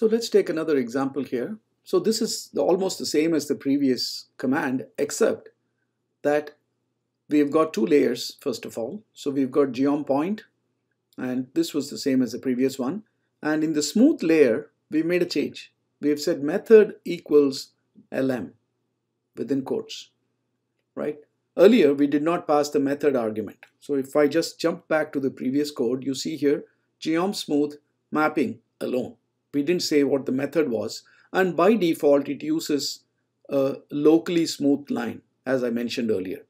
So let's take another example here. So this is almost the same as the previous command, except that we've got two layers, first of all. So we've got geom point, and this was the same as the previous one. And in the smooth layer, we made a change. We have said method equals lm within quotes, right? Earlier, we did not pass the method argument. So if I just jump back to the previous code, you see here, geom smooth mapping alone. We didn't say what the method was. And by default, it uses a locally smooth line, as I mentioned earlier.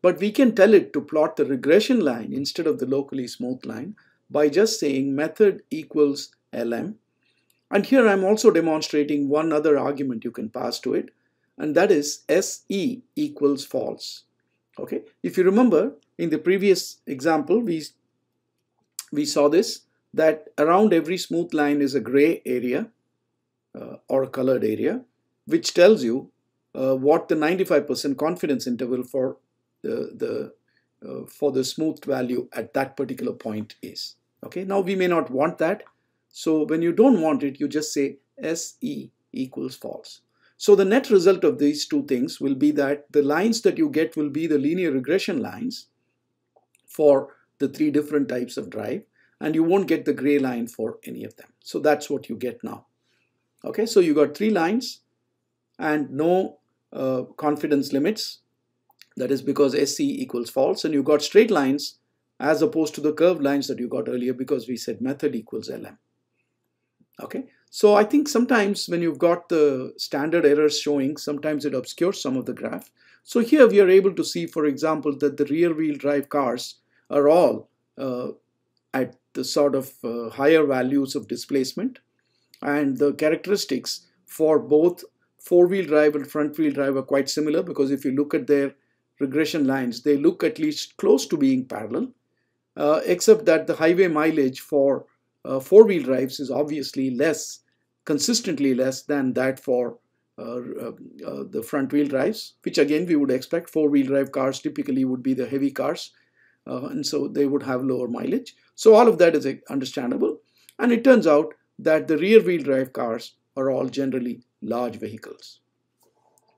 But we can tell it to plot the regression line instead of the locally smooth line by just saying method equals lm. And here I'm also demonstrating one other argument you can pass to it, and that is se equals false. Okay, if you remember in the previous example, we, we saw this that around every smooth line is a gray area uh, or a colored area, which tells you uh, what the 95% confidence interval for the, the uh, for the smooth value at that particular point is. Okay, now we may not want that. So when you don't want it, you just say SE equals false. So the net result of these two things will be that the lines that you get will be the linear regression lines for the three different types of drive and you won't get the gray line for any of them. So that's what you get now. Okay, so you got three lines and no uh, confidence limits. That is because SE equals false and you got straight lines as opposed to the curved lines that you got earlier because we said method equals LM. Okay, so I think sometimes when you've got the standard errors showing, sometimes it obscures some of the graph. So here we are able to see, for example, that the rear wheel drive cars are all uh, at the sort of uh, higher values of displacement. And the characteristics for both four-wheel drive and front-wheel drive are quite similar because if you look at their regression lines, they look at least close to being parallel, uh, except that the highway mileage for uh, four-wheel drives is obviously less, consistently less than that for uh, uh, uh the front-wheel drives, which again we would expect. Four-wheel drive cars typically would be the heavy cars, uh, and so they would have lower mileage. So all of that is understandable. And it turns out that the rear-wheel drive cars are all generally large vehicles.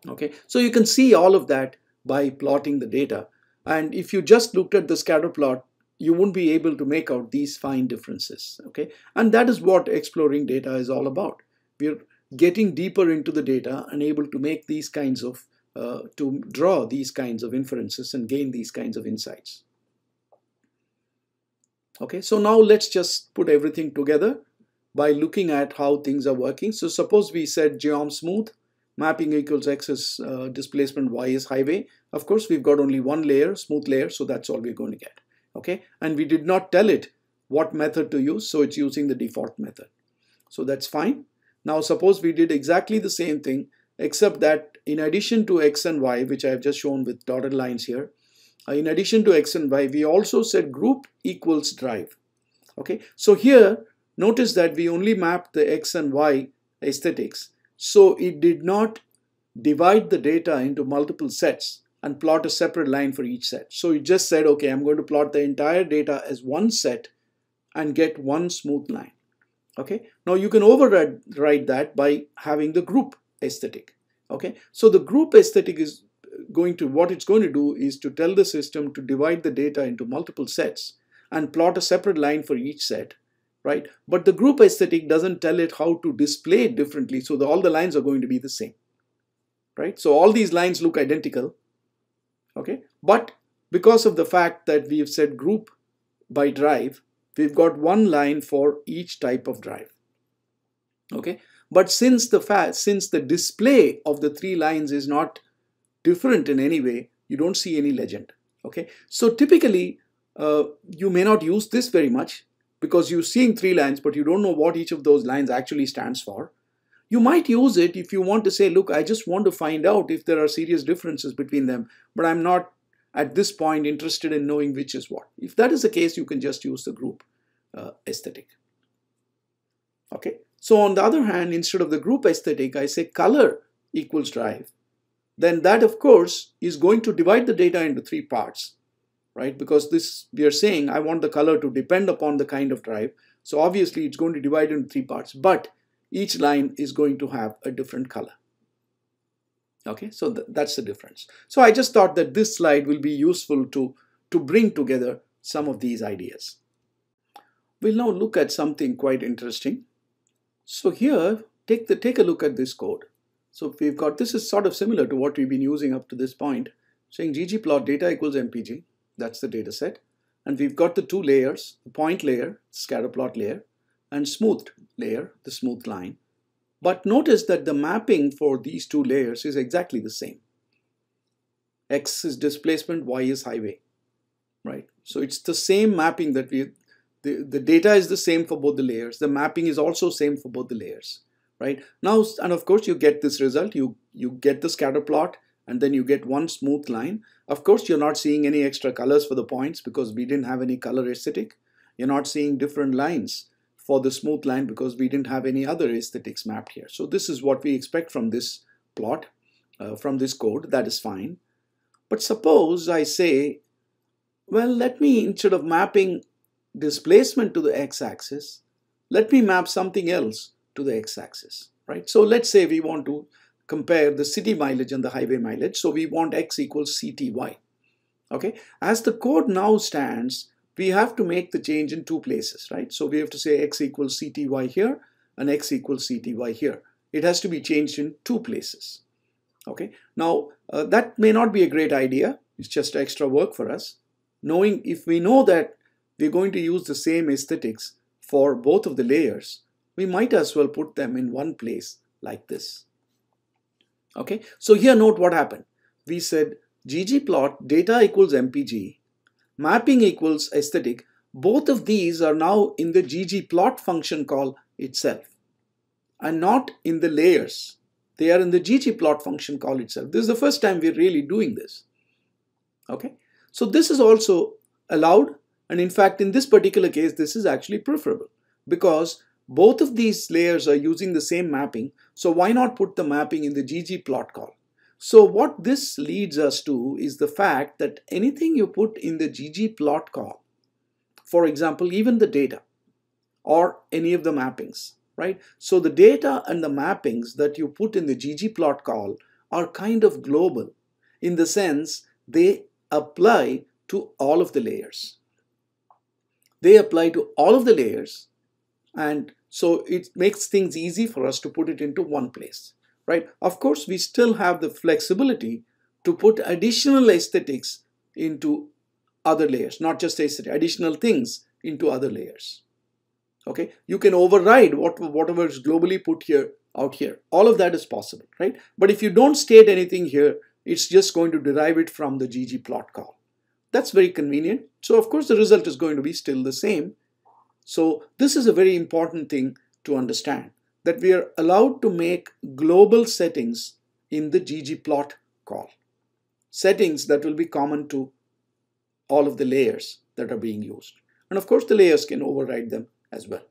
Okay, so you can see all of that by plotting the data. And if you just looked at the scatter plot, you won't be able to make out these fine differences. Okay, and that is what exploring data is all about. We're getting deeper into the data and able to make these kinds of, uh, to draw these kinds of inferences and gain these kinds of insights. Okay, so now let's just put everything together by looking at how things are working. So suppose we said geom smooth, mapping equals x is uh, displacement, y is highway. Of course, we've got only one layer, smooth layer, so that's all we're going to get. Okay, and we did not tell it what method to use, so it's using the default method. So that's fine. Now suppose we did exactly the same thing, except that in addition to x and y, which I have just shown with dotted lines here, Uh, in addition to x and y, we also said group equals drive. Okay, so here notice that we only mapped the x and y aesthetics. So it did not divide the data into multiple sets and plot a separate line for each set. So it just said, okay, I'm going to plot the entire data as one set and get one smooth line. Okay, now you can override that by having the group aesthetic. Okay, so the group aesthetic is going to, what it's going to do is to tell the system to divide the data into multiple sets and plot a separate line for each set, right? But the group aesthetic doesn't tell it how to display it differently, so the, all the lines are going to be the same, right? So all these lines look identical, okay? But because of the fact that we have said group by drive, we've got one line for each type of drive, okay? But since the since the display of the three lines is not different in any way, you don't see any legend. Okay, so typically uh, you may not use this very much because you're seeing three lines, but you don't know what each of those lines actually stands for. You might use it if you want to say, look, I just want to find out if there are serious differences between them, but I'm not at this point interested in knowing which is what. If that is the case, you can just use the group uh, aesthetic. Okay, so on the other hand, instead of the group aesthetic, I say color equals drive then that of course is going to divide the data into three parts, right? Because this we are saying I want the color to depend upon the kind of drive. So obviously it's going to divide into three parts. But each line is going to have a different color. Okay, so th that's the difference. So I just thought that this slide will be useful to, to bring together some of these ideas. We'll now look at something quite interesting. So here, take, the, take a look at this code. So we've got, this is sort of similar to what we've been using up to this point, saying ggplot data equals mpg, that's the data set. And we've got the two layers, the point layer, scatter plot layer, and smoothed layer, the smooth line. But notice that the mapping for these two layers is exactly the same. X is displacement, Y is highway, right? So it's the same mapping that we, the, the data is the same for both the layers. The mapping is also same for both the layers, right? Now, and of course you get this result, you, you get the scatter plot and then you get one smooth line. Of course, you're not seeing any extra colors for the points because we didn't have any color aesthetic. You're not seeing different lines for the smooth line because we didn't have any other aesthetics mapped here. So this is what we expect from this plot, uh, from this code, that is fine. But suppose I say, well, let me, instead of mapping displacement to the x-axis, let me map something else to the x-axis, right? So let's say we want to compare the city mileage and the highway mileage. So we want x equals CTY. Okay, as the code now stands, we have to make the change in two places, right? So we have to say x equals cty here and x equals cty here. It has to be changed in two places. Okay, now uh, that may not be a great idea. It's just extra work for us. Knowing if we know that we're going to use the same aesthetics for both of the layers, we might as well put them in one place like this. Okay, so here note what happened. We said ggplot data equals mpg mapping equals aesthetic, both of these are now in the ggplot function call itself and not in the layers. They are in the ggplot function call itself. This is the first time we're really doing this. Okay, so this is also allowed and in fact in this particular case this is actually preferable because both of these layers are using the same mapping so why not put the mapping in the ggplot call so what this leads us to is the fact that anything you put in the ggplot call, for example, even the data or any of the mappings, right? So the data and the mappings that you put in the ggplot call are kind of global in the sense they apply to all of the layers. They apply to all of the layers and so it makes things easy for us to put it into one place right? Of course, we still have the flexibility to put additional aesthetics into other layers, not just aesthetic, additional things into other layers. Okay, you can override what, whatever is globally put here out here. All of that is possible, right? But if you don't state anything here, it's just going to derive it from the ggplot call. That's very convenient. So of course the result is going to be still the same. So this is a very important thing to understand that we are allowed to make global settings in the ggplot call. Settings that will be common to all of the layers that are being used. And of course, the layers can override them as well.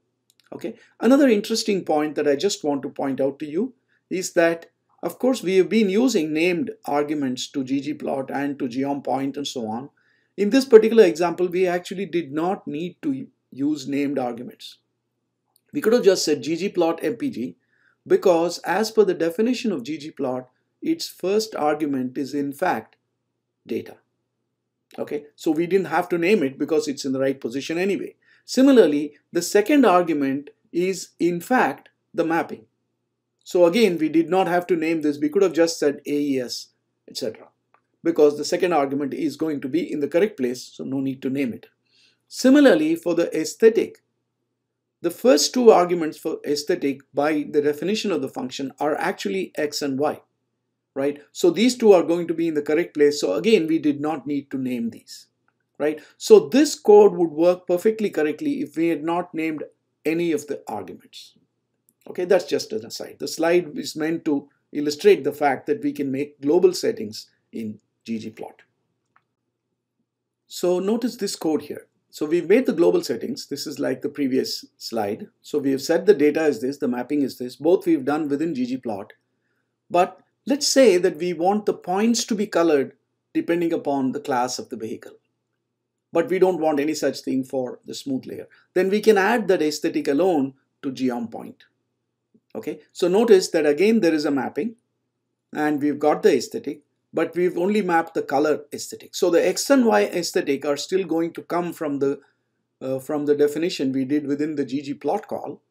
Okay. Another interesting point that I just want to point out to you is that, of course, we have been using named arguments to ggplot and to geompoint and so on. In this particular example, we actually did not need to use named arguments. We could have just said ggplot mpg because as per the definition of ggplot, its first argument is in fact data. Okay, so we didn't have to name it because it's in the right position anyway. Similarly, the second argument is in fact the mapping. So again, we did not have to name this. We could have just said AES, etc. Because the second argument is going to be in the correct place, so no need to name it. Similarly, for the aesthetic, the first two arguments for aesthetic by the definition of the function are actually x and y, right? So these two are going to be in the correct place. So again, we did not need to name these, right? So this code would work perfectly correctly if we had not named any of the arguments. Okay, that's just an aside. The slide is meant to illustrate the fact that we can make global settings in ggplot. So notice this code here. So we've made the global settings. This is like the previous slide. So we have set the data is this, the mapping is this. Both we've done within ggplot. But let's say that we want the points to be colored depending upon the class of the vehicle. But we don't want any such thing for the smooth layer. Then we can add that aesthetic alone to geom point. Okay, so notice that again there is a mapping and we've got the aesthetic, but we've only mapped the color aesthetic. So the X and Y aesthetic are still going to come from the uh, from the definition we did within the ggplot call,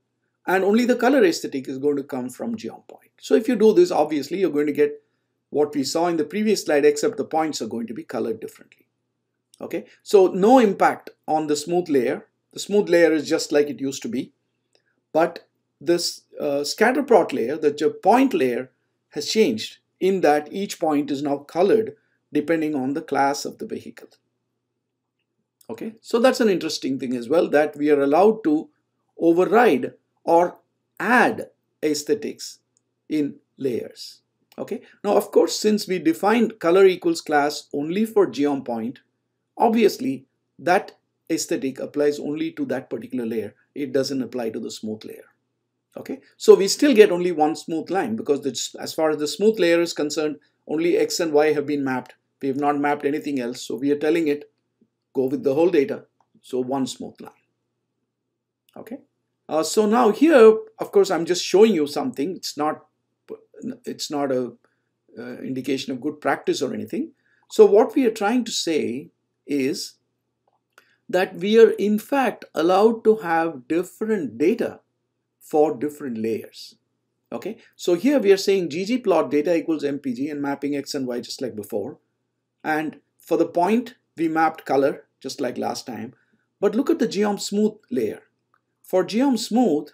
and only the color aesthetic is going to come from geom_point. So if you do this, obviously you're going to get what we saw in the previous slide, except the points are going to be colored differently. Okay, so no impact on the smooth layer. The smooth layer is just like it used to be, but this uh, scatter plot layer, the point layer, has changed in that each point is now colored depending on the class of the vehicle. Okay, so that's an interesting thing as well that we are allowed to override or add aesthetics in layers. Okay, now of course, since we defined color equals class only for geom_point, obviously that aesthetic applies only to that particular layer. It doesn't apply to the smooth layer. Okay, so we still get only one smooth line because this, as far as the smooth layer is concerned, only X and Y have been mapped. We have not mapped anything else. So we are telling it, go with the whole data. So one smooth line. Okay. Uh, so now here, of course, I'm just showing you something. It's not, it's not a uh, indication of good practice or anything. So what we are trying to say is that we are in fact allowed to have different data for different layers. Okay, so here we are saying ggplot data equals mpg and mapping x and y just like before. And for the point, we mapped color just like last time. But look at the geom smooth layer. For geom smooth,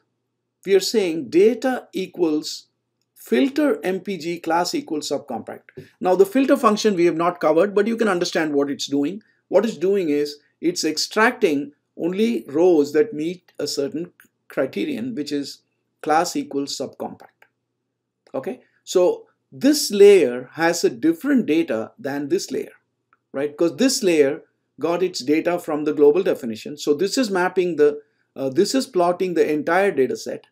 we are saying data equals filter mpg class equals subcompact. Now the filter function we have not covered, but you can understand what it's doing. What it's doing is it's extracting only rows that meet a certain criterion, which is class equals subcompact. Okay, so this layer has a different data than this layer, right? Because this layer got its data from the global definition. So this is mapping the, uh, this is plotting the entire data set,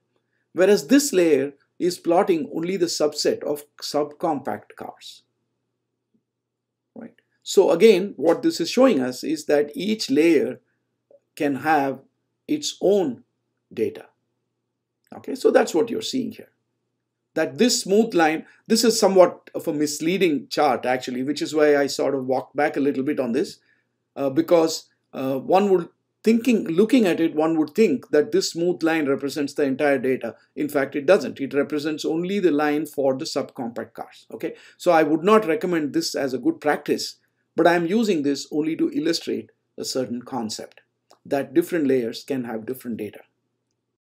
whereas this layer is plotting only the subset of subcompact cars, right? So again, what this is showing us is that each layer can have its own data. Okay, so that's what you're seeing here. That this smooth line, this is somewhat of a misleading chart actually, which is why I sort of walked back a little bit on this, uh, because uh, one would thinking, looking at it, one would think that this smooth line represents the entire data. In fact, it doesn't. It represents only the line for the subcompact cars. Okay, so I would not recommend this as a good practice, but I am using this only to illustrate a certain concept that different layers can have different data.